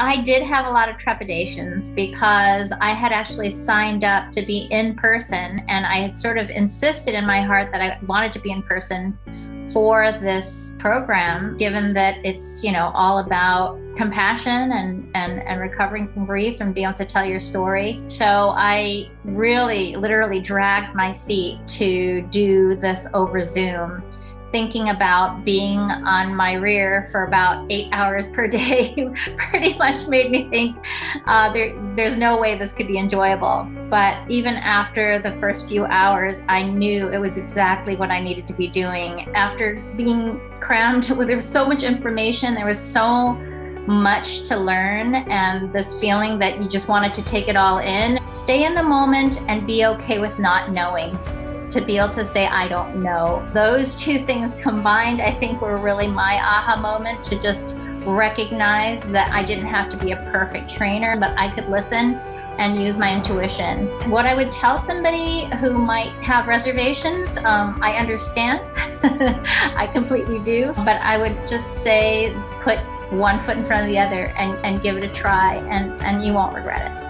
I did have a lot of trepidations because I had actually signed up to be in person and I had sort of insisted in my heart that I wanted to be in person for this program, given that it's, you know, all about compassion and, and, and recovering from grief and being able to tell your story. So I really literally dragged my feet to do this over Zoom thinking about being on my rear for about eight hours per day pretty much made me think uh, there, there's no way this could be enjoyable. But even after the first few hours, I knew it was exactly what I needed to be doing. After being crammed with there was so much information, there was so much to learn and this feeling that you just wanted to take it all in. Stay in the moment and be okay with not knowing to be able to say, I don't know. Those two things combined, I think, were really my aha moment to just recognize that I didn't have to be a perfect trainer, but I could listen and use my intuition. What I would tell somebody who might have reservations, um, I understand. I completely do. But I would just say, put one foot in front of the other and, and give it a try, and, and you won't regret it.